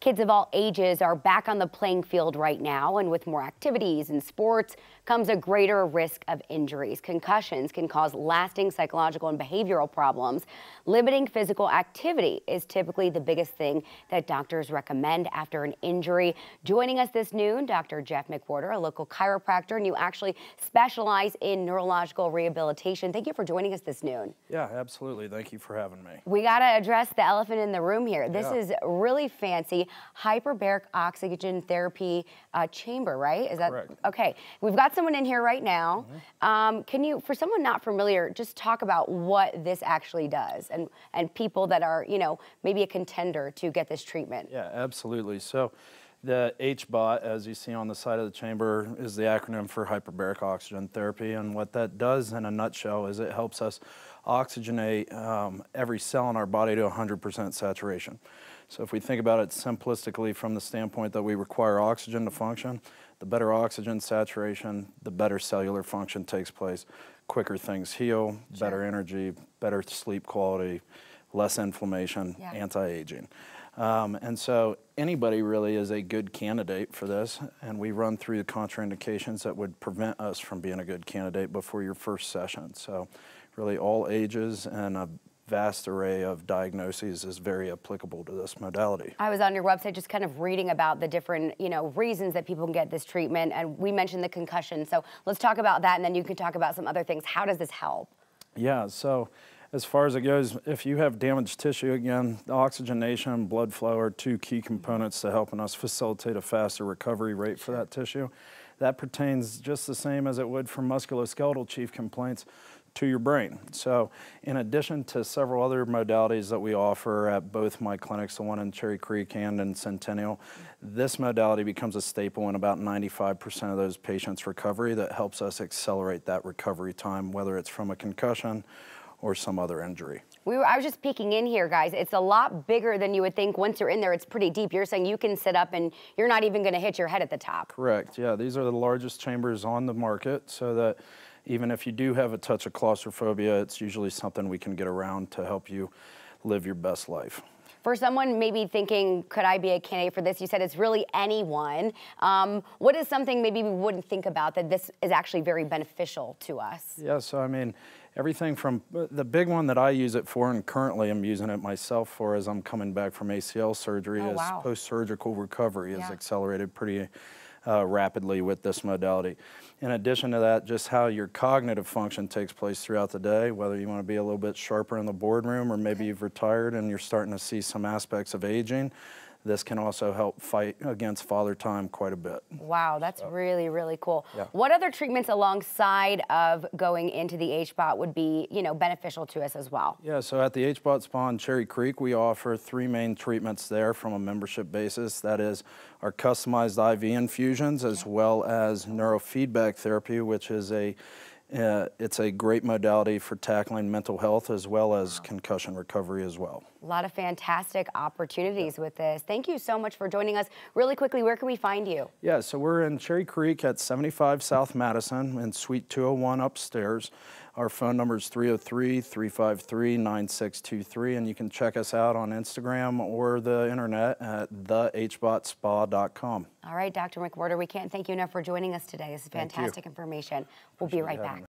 Kids of all ages are back on the playing field right now, and with more activities and sports comes a greater risk of injuries. Concussions can cause lasting psychological and behavioral problems. Limiting physical activity is typically the biggest thing that doctors recommend after an injury. Joining us this noon, Dr. Jeff McWhorter, a local chiropractor, and you actually specialize in neurological rehabilitation. Thank you for joining us this noon. Yeah, absolutely. Thank you for having me. We got to address the elephant in the room here. This Yeah. is really fancy hyperbaric oxygen therapy uh, chamber, right? Is that Correct. okay? We've got someone in here right now. Um, can you, for someone not familiar, just talk about what this actually does and and people that are, you know, maybe a contender to get this treatment. Yeah, absolutely. So the HBOT, as you see on the side of the chamber, is the acronym for hyperbaric oxygen therapy. And what that does in a nutshell is it helps us oxygenate um, every cell in our body to 100% saturation. So if we think about it simplistically from the standpoint that we require oxygen to function, the better oxygen saturation, the better cellular function takes place, quicker things heal, better energy, better sleep quality, less inflammation, Yeah. anti-aging. Um, and so anybody really is a good candidate for this, and we run through the contraindications that would prevent us from being a good candidate before your first session. So really all ages and a vast array of diagnoses is very applicable to this modality. I was on your website just kind of reading about the different, you know, reasons that people can get this treatment, and we mentioned the concussion. So let's talk about that, and then you can talk about some other things. How does this help? Yeah, so as far as it goes, if you have damaged tissue, again, the oxygenation and blood flow are two key components to helping us facilitate a faster recovery rate for that tissue. That pertains just the same as it would for musculoskeletal chief complaints to your brain. So in addition to several other modalities that we offer at both my clinics, the one in Cherry Creek and in Centennial, this modality becomes a staple in about 95% of those patients' recovery that helps us accelerate that recovery time, whether it's from a concussion or some other injury. We were, I was just peeking in here, guys. It's a lot bigger than you would think. Once you're in there, it's pretty deep. You're saying you can sit up and you're not even going to hit your head at the top. Correct. Yeah, these are the largest chambers on the market, so that even if you do have a touch of claustrophobia, it's usually something we can get around to help you live your best life. For someone maybe thinking, could I be a candidate for this? You said it's really anyone. Um, what is something maybe we wouldn't think about that this is actually very beneficial to us? Yeah, so I mean, everything from the big one that I use it for, and currently I'm using it myself for as I'm coming back from ACL surgery, Oh, is wow. post surgical recovery is accelerated pretty uh, rapidly with this modality. In addition to that, just how your cognitive function takes place throughout the day, whether you want to be a little bit sharper in the boardroom or maybe you've retired and you're starting to see some aspects of aging. This can also help fight against father time quite a bit. Wow, that's really, really cool. Yeah. What other treatments alongside of going into the HBOT would be, you know, beneficial to us as well? Yeah, so at the HBOT Spa in Cherry Creek, we offer three main treatments there from a membership basis. That is our customized IV infusions as well as neurofeedback therapy, which is a uh, it's a great modality for tackling mental health as well as concussion recovery as well. A lot of fantastic opportunities with this. Thank you so much for joining us. Really quickly, where can we find you? Yeah, so we're in Cherry Creek at 75 South Madison in Suite 201 upstairs. Our phone number is 303 353 9623, and you can check us out on Instagram or the internet at thehbotspa.com. All right, Dr. McWhorter, we can't thank you enough for joining us today. This is fantastic information. We'll be right back. me.